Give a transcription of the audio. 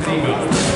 Zima.